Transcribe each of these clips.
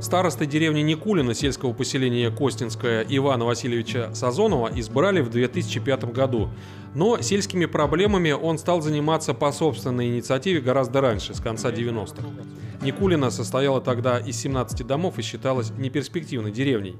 Старосты деревни Никулина сельского поселения Костинское Ивана Васильевича Сазонова избрали в 2005 году. Но сельскими проблемами он стал заниматься по собственной инициативе гораздо раньше, с конца 90-х. Никулина состояла тогда из 17 домов и считалась неперспективной деревней.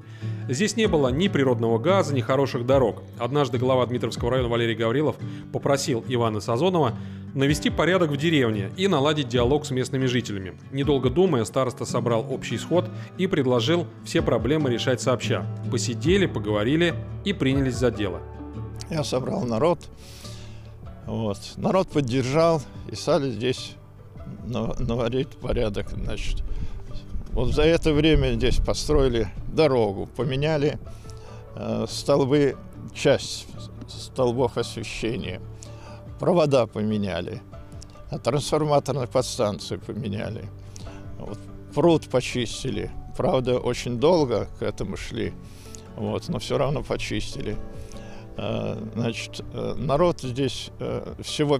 Здесь не было ни природного газа, ни хороших дорог. Однажды глава Дмитровского района Валерий Гаврилов попросил Ивана Сазонова навести порядок в деревне и наладить диалог с местными жителями. Недолго думая, староста собрал общий сход и предложил все проблемы решать сообща. Посидели, поговорили и принялись за дело. Я собрал народ, вот. народ поддержал и стали здесь наводить порядок. Значит, вот за это время здесь построили дорогу, поменяли э, столбы, часть столбов освещения, провода поменяли, а трансформаторную подстанцию поменяли, вот, пруд почистили. Правда, очень долго к этому шли, вот, но все равно почистили. Э, значит, э, народ здесь э, всего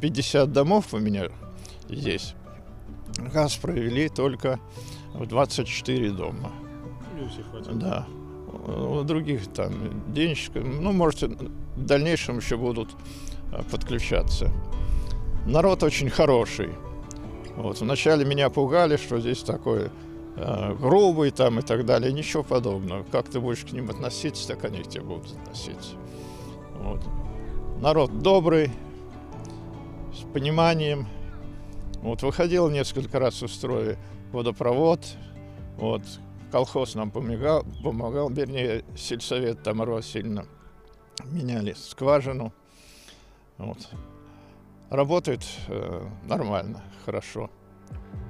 50 домов у меня здесь. Газ провели только в 24 дома. Да. У других там денежка, ну, может, в дальнейшем еще будут подключаться. Народ очень хороший. Вот. Вначале меня пугали, что здесь такой э, грубый там и так далее. Ничего подобного. Как ты будешь к ним относиться, так они к тебе будут относиться. Вот. Народ добрый, с пониманием. Вот выходил несколько раз устроили водопровод. Вот. Колхоз нам помогал, помогал, вернее, сельсовет Тамара сильно меняли скважину. Вот. Работает э, нормально, хорошо.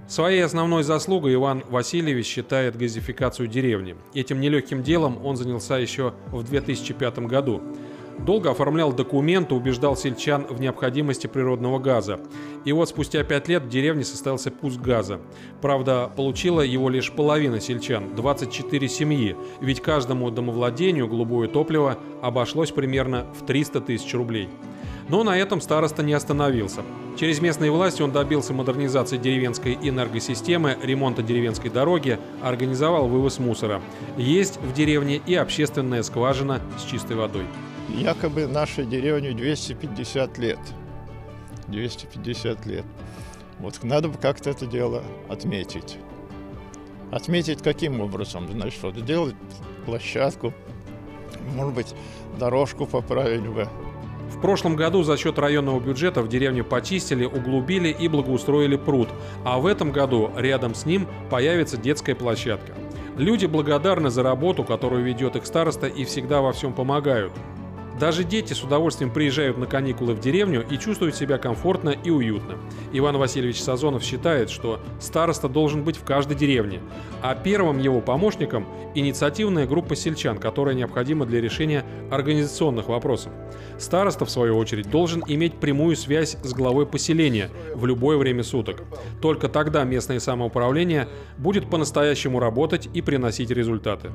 Своей основной заслугой Иван Васильевич считает газификацию деревни. Этим нелегким делом он занялся еще в 2005 году. Долго оформлял документы, убеждал сельчан в необходимости природного газа. И вот спустя пять лет в деревне состоялся пуск газа. Правда, получила его лишь половина сельчан, 24 семьи, ведь каждому домовладению голубое топливо обошлось примерно в 300 тысяч рублей. Но на этом староста не остановился. Через местные власти он добился модернизации деревенской энергосистемы, ремонта деревенской дороги, организовал вывоз мусора. Есть в деревне и общественная скважина с чистой водой. Якобы нашей деревне 250 лет. 250 лет. Вот надо бы как-то это дело отметить. Отметить каким образом? Значит, вот сделать площадку, может быть, дорожку поправить бы, в прошлом году за счет районного бюджета в деревне почистили, углубили и благоустроили пруд, а в этом году рядом с ним появится детская площадка. Люди благодарны за работу, которую ведет их староста и всегда во всем помогают. Даже дети с удовольствием приезжают на каникулы в деревню и чувствуют себя комфортно и уютно. Иван Васильевич Сазонов считает, что староста должен быть в каждой деревне, а первым его помощником – инициативная группа сельчан, которая необходима для решения организационных вопросов. Староста, в свою очередь, должен иметь прямую связь с главой поселения в любое время суток. Только тогда местное самоуправление будет по-настоящему работать и приносить результаты.